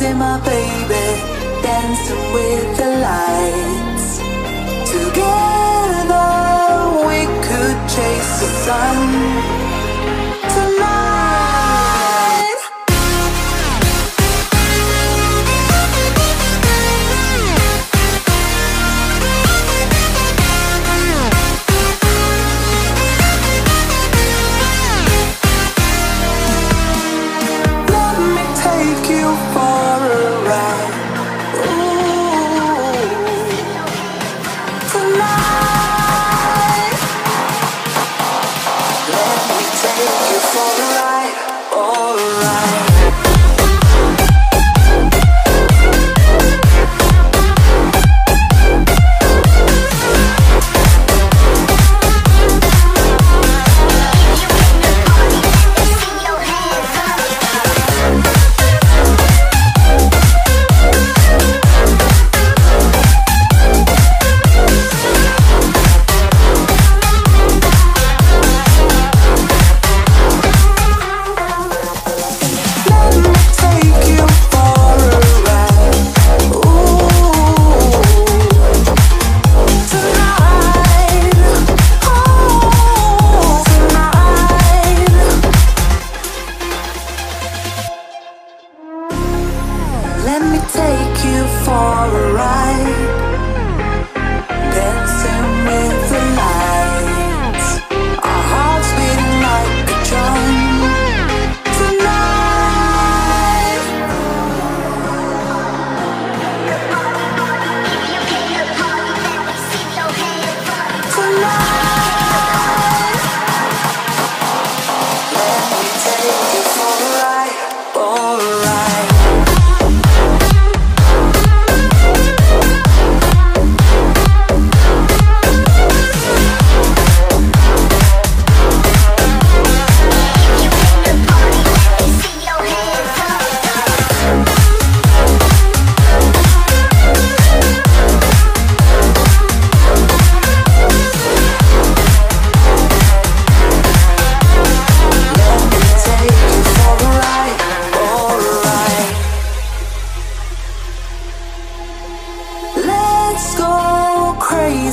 See my baby, dancing with the lights. Together we could chase the sun.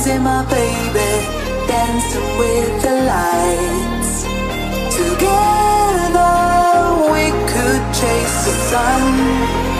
dancing, my baby, dancing with the lights. Together we could chase the sun.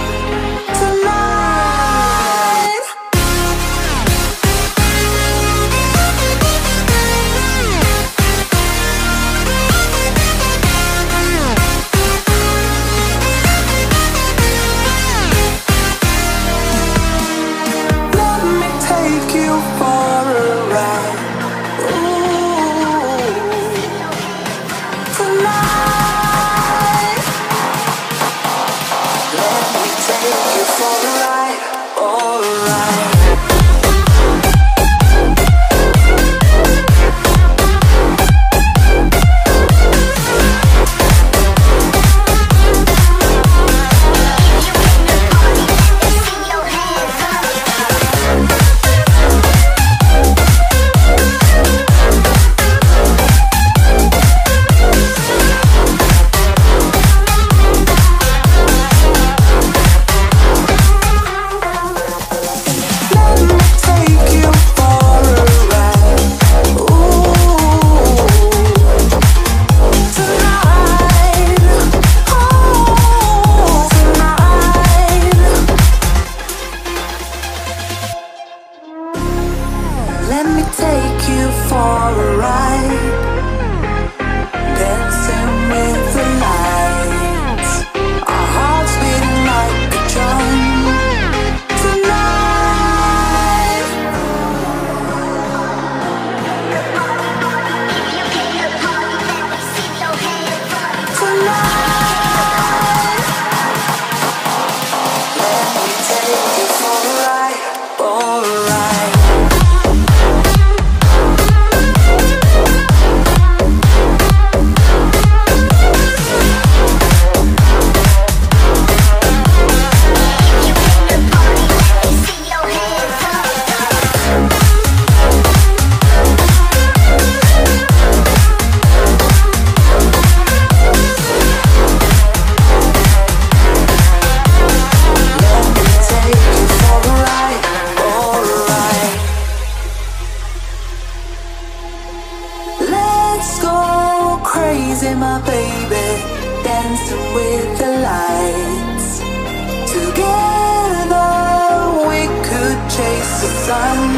Let me take you for a ride. Sun